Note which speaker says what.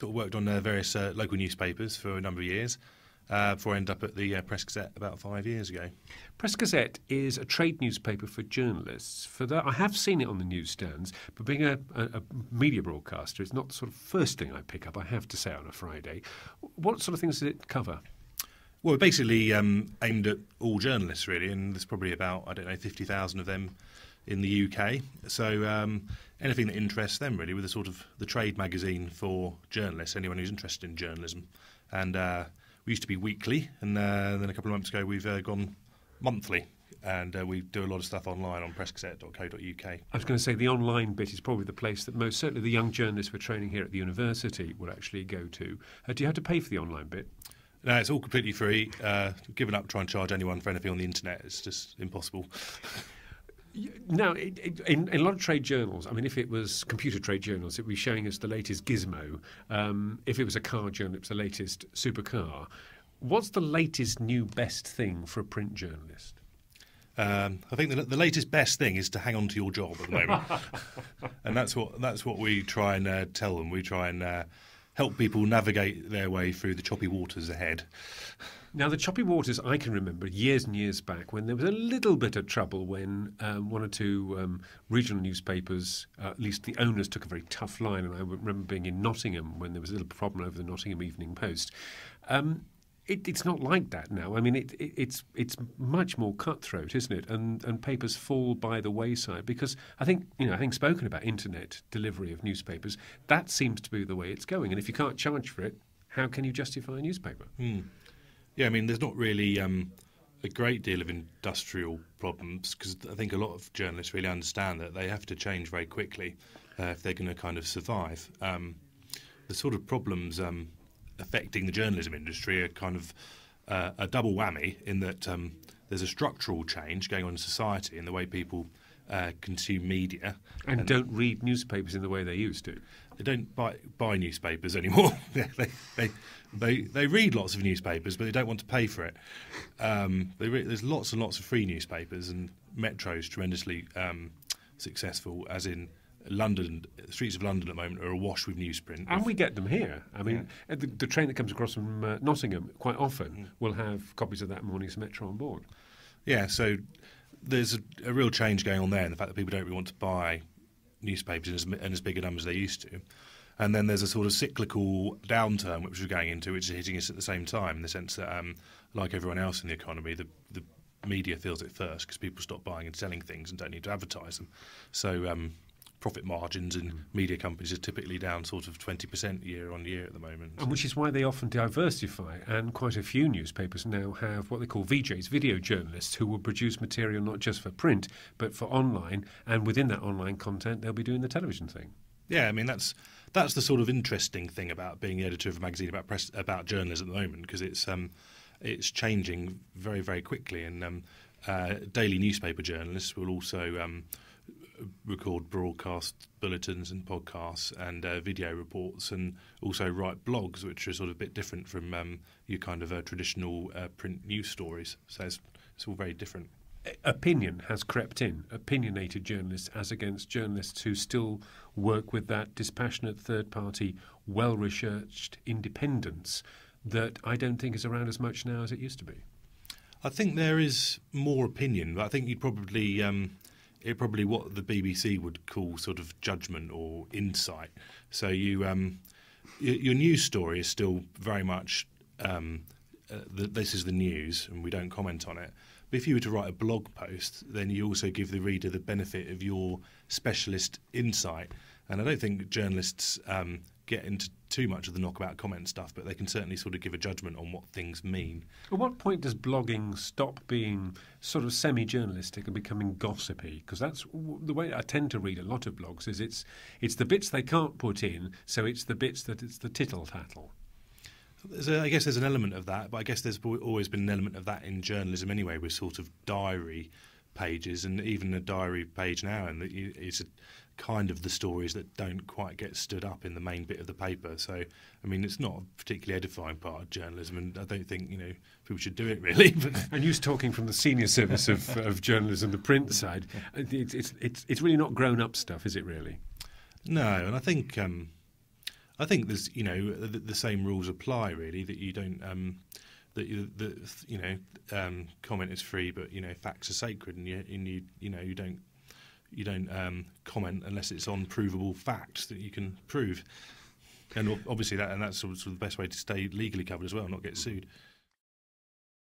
Speaker 1: sort of worked on uh, various uh, local newspapers for a number of years. Uh, before I ended up at the uh, Press Gazette about five years ago.
Speaker 2: Press Gazette is a trade newspaper for journalists. For that, I have seen it on the newsstands, but being a, a, a, media broadcaster, it's not the sort of first thing I pick up. I have to say on a Friday. What sort of things did it cover?
Speaker 1: Well, basically um, aimed at all journalists, really, and there's probably about I don't know fifty thousand of them in the UK. So um, anything that interests them, really, with a sort of the trade magazine for journalists, anyone who's interested in journalism, and. Uh, we used to be weekly, and uh, then a couple of months ago we've uh, gone monthly. And uh, we do a lot of stuff online on pressgazette.co.uk. I
Speaker 2: was going to say the online bit is probably the place that most certainly the young journalists we're training here at the university would actually go to. Uh, do you have to pay for the online bit?
Speaker 1: No, it's all completely free. Uh, given up trying to charge anyone for anything on the internet, it's just impossible.
Speaker 2: Now, in, in, a lot of trade journals, I mean, if it was computer trade journals, it would be showing us the latest gizmo. Um, if it was a car journal, it was the latest supercar. What's the latest new best thing for a print journalist?
Speaker 1: Um, I think the, the, latest best thing is to hang on to your job at the moment, and that's what that's what we try and uh, tell them. We try and uh, help people navigate their way through the choppy waters ahead.
Speaker 2: Now, the choppy waters I can remember years and years back when there was a little bit of trouble when um, one or two um, regional newspapers, uh, at least the owners, took a very tough line. And I remember being in Nottingham when there was a little problem over the Nottingham Evening Post. Um, it, it's not like that now. I mean, it, it, it's it's much more cutthroat, isn't it? And and papers fall by the wayside because I think you know, I think spoken about internet delivery of newspapers, that seems to be the way it's going. And if you can't charge for it, how can you justify a newspaper?
Speaker 1: Mm. Yeah, I mean, there's not really um, a great deal of industrial problems because I think a lot of journalists really understand that they have to change very quickly uh, if they're going to kind of survive. Um, the sort of problems um, affecting the journalism industry are kind of uh, a double whammy in that um, there's a structural change going on in society in the way people uh, consume media
Speaker 2: and, and, don't read newspapers in the way they used to.
Speaker 1: They don't buy buy newspapers anymore. they, they they they read lots of newspapers, but they don't want to pay for it. Um, re- there's lots and lots of free newspapers, and Metro's tremendously um, successful, as in London, the streets of London at the moment are awash with newsprint.
Speaker 2: And we get them here. I mean, yeah. the, the, train that comes across from uh, Nottingham quite often mm. will have copies of that morning's Metro on board.
Speaker 1: Yeah, so there's a, a, real change going on there in the fact that people don't really want to buy newspapers in as, in as big a number as they used to. And then there's a sort of cyclical downturn which we're going into, which is hitting us at the same time, in the sense that, um, like everyone else in the economy, the, the media feels it first because people stop buying and selling things and don't need to advertise them. So um, profit margins in mm. media companies are typically down sort of 20% year on year at the moment.
Speaker 2: And which is why they often diversify. And quite a few newspapers now have what they call VJs, video journalists, who will produce material not just for print, but for online. And within that online content, they'll be doing the television thing.
Speaker 1: Yeah, I mean, that's that's the sort of interesting thing about being the editor of a magazine about press about journalism at the moment because it's um, it's changing very very quickly and um, uh, daily newspaper journalists will also um, record broadcast bulletins and podcasts and uh, video reports and also write blogs which are sort of a bit different from um, your kind of uh, traditional uh, print news stories so it's, it's all very different
Speaker 2: opinion has crept in, opinionated journalists as against journalists who still work with that dispassionate third party, well researched independence that I don't think is around as much now as it used to be.
Speaker 1: I think there is more opinion, but I think you'd probably. Um, it probably what the BBC would call sort of judgment or insight. So you, um, your, news story is still very much um, uh, the, this is the news, and we don't comment on it. But if you were to write a blog post, then you also give the reader the benefit of your specialist insight. And I don't think journalists um, get into too much of the knockabout comment stuff, but they can certainly sort of give a judgment on what things mean.
Speaker 2: At what point does blogging stop being sort of semi-journalistic and becoming gossipy? Because that's the way I tend to read a lot of blogs. Is it's it's the bits they can't put in, so it's the bits that it's the tittle tattle.
Speaker 1: A, I guess there's an element of that, but I guess there's always been an element of that in journalism anyway, with sort of diary pages and even a diary page now, and it's a, kind of the stories that don't quite get stood up in the main bit of the paper. So, I mean, it's not a particularly edifying part of journalism, and I don't think you know people should do it really.
Speaker 2: and you're talking from the senior service of, of journalism, the print side, it's, it's it's it's really not grown up stuff, is it really?
Speaker 1: No, and I think. Um, I think there's you know the, the same rules apply really that you don't um, that you, you know um, comment is free, but you know facts are sacred, and you and you you know you don't you don't um, comment unless it's on provable facts that you can prove. And obviously that and that's sort of the best way to stay legally covered as well, not get sued.